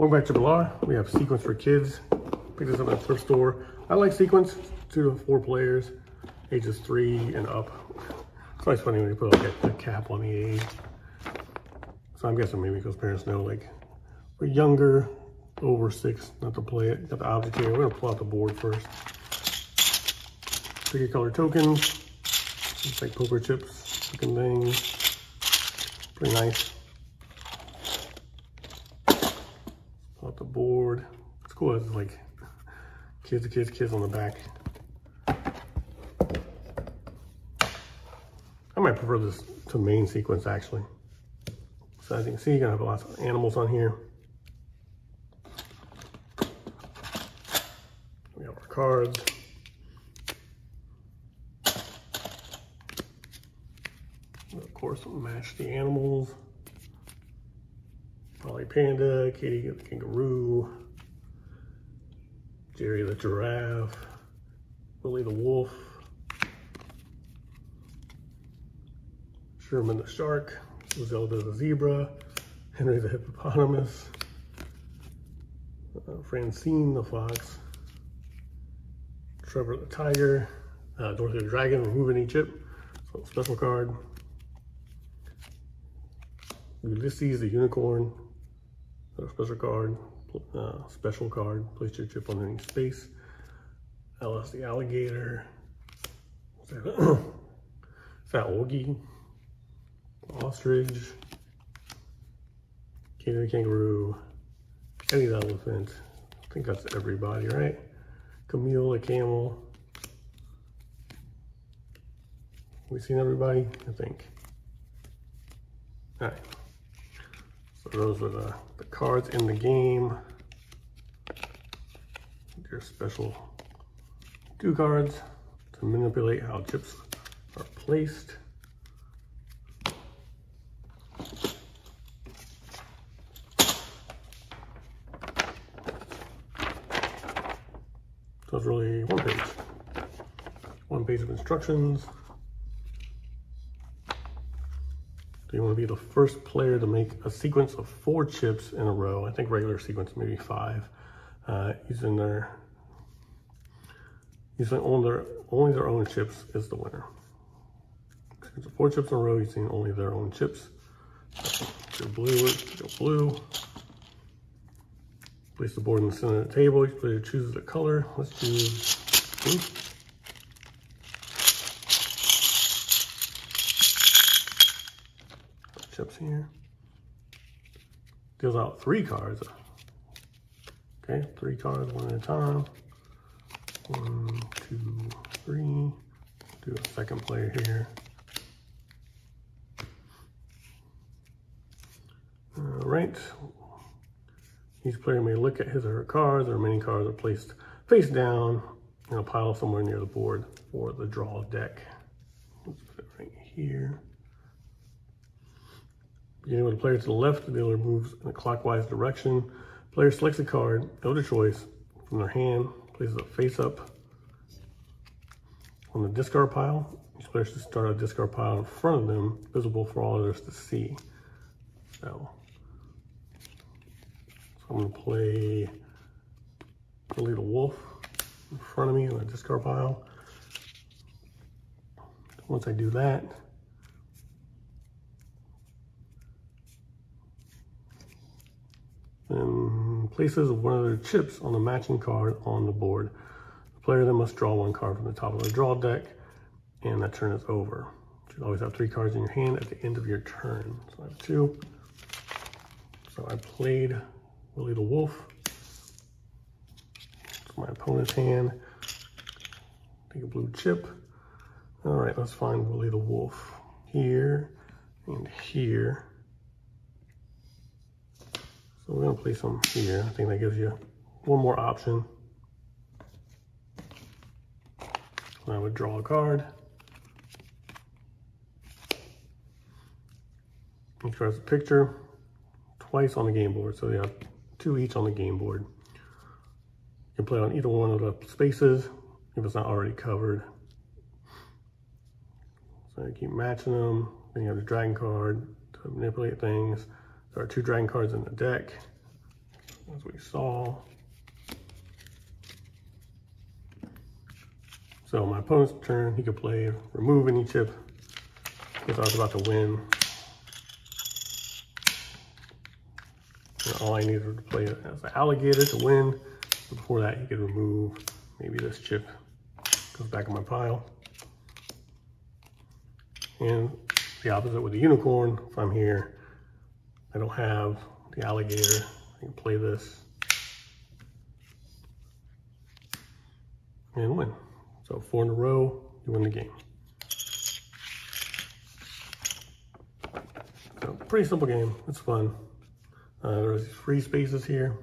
Welcome back to Triple R. We have Sequence for Kids. Picked this up at the thrift store. I like Sequence, two to four players, ages three and up. It's always funny when you put like a, a cap on the age. So I'm guessing maybe because parents know like we're younger, over six, not to play it. Got the object here. We're gonna pull out the board first. Pick your color tokens. It's like poker chips looking things. Pretty nice. Pull out the board. It's cool. It's like kids, kids, kids on the back. I might prefer this to main sequence actually. So as you can see, you're gonna have lots of animals on here. We have our cards. Of course, match the animals. Polly Panda, Katie the kangaroo, Jerry the giraffe, Willie the wolf, Sherman the shark, Zelda the zebra, Henry the hippopotamus, uh, Francine the fox, Trevor the tiger, uh, Dorothy the dragon, any chip, so special card. Ulysses the unicorn, special card, uh, special card, place your chip on any space. Alice the alligator, that Oogie? Ostrich, Katie the kangaroo, the elephant. I think that's everybody, right? Camille the camel. We seen everybody? I think. All right. So those are the, the cards in the game. Your special two cards to manipulate how chips are placed. So it's really one page. One page of instructions. Do you want to be the first player to make a sequence of four chips in a row? I think regular sequence, maybe five. Uh, using their using only their only their own chips is the winner. So four chips in a row using only their own chips. Go blue, go blue. Place the board in the center of the table. Each player chooses a color. Let's choose blue. Chips here. Deals out three cards. Okay, three cards, one at a time. One, two, three. Do a second player here. All right, each player may look at his or her cards. The remaining cards are placed face down in a pile somewhere near the board for the draw deck. Let's put it right here. Beginning with the player to the left, the dealer moves in a clockwise direction. Player selects a card of their choice from their hand, places it face up on the discard pile. Each player should start a discard pile in front of them, visible for all others to see. So I'm gonna play the Wolf in front of me in the discard pile. Once I do that, then places one of their chips on the matching card on the board. The player then must draw one card from the top of the draw deck, and that turn is over. You should always have three cards in your hand at the end of your turn. So I have two. So I played Willie the Wolf. It's my opponent's hand. Take a blue chip. All right, let's find Willie the Wolf here and here. So we're gonna place him here. I think that gives you one more option. I would draw a card. He tries a picture twice on the game board. So you have two each on the game board. You can play on either one of the spaces if it's not already covered. So you keep matching them. Then you have the dragon card to manipulate things. There are two dragon cards in the deck. as we saw. So my opponent's turn, he could play remove any chip because I was about to win. And all I needed to play as an alligator to win. But Before that, he could remove maybe this chip. Goes back in my pile. And the opposite with the unicorn, if I'm here, I don't have the alligator. I can play this and win. So four in a row, you win the game. So pretty simple game, it's fun. Uh, there's free spaces here.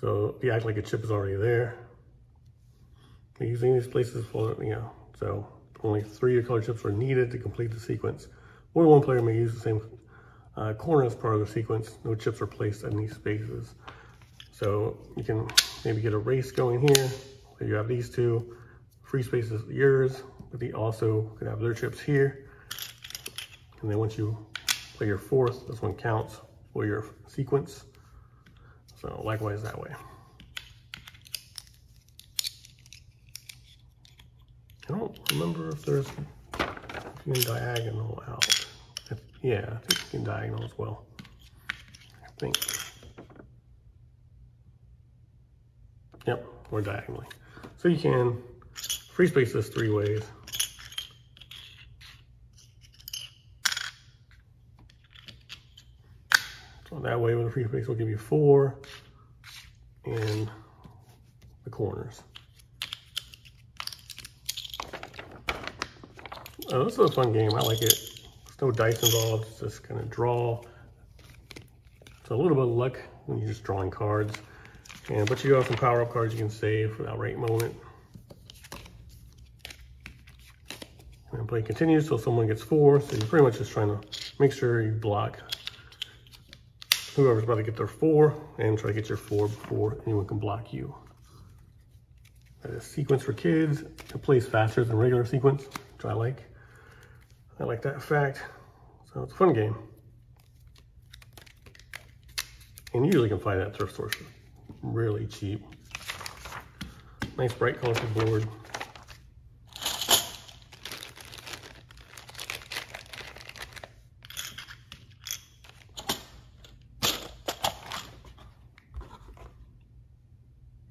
So you act like a chip is already there, You're using these places for, you know, so only three of color chips are needed to complete the sequence. Than one player may use the same uh, corner as part of the sequence. No chips are placed in these spaces. So you can maybe get a race going here. So you have these two. Free space is yours, but they also could have their chips here. And then once you play your fourth, this one counts for your sequence. So likewise that way. I don't remember if there's can diagonal out. Yeah, I think you can diagonal as well. I think. Yep, or diagonally. So you can free space this three ways. So that way with the free space will give you four in the corners. Oh, this is a fun game. I like it. No dice involved. It's just kind of draw. It's a little bit of luck when you're just drawing cards. And but you have some power up cards you can save for that right moment. And play continues till someone gets four. So you're pretty much just trying to make sure you block whoever's about to get their four and try to get your four before anyone can block you. That is sequence for kids. It plays faster than regular sequence, which I like. I like that fact. So it's a fun game. And you usually can find that thrift store really cheap. Nice bright colorful board.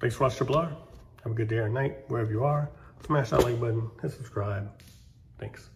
Thanks for watching Triple R. Have a good day or night, wherever you are. Smash that like button, hit subscribe. Thanks.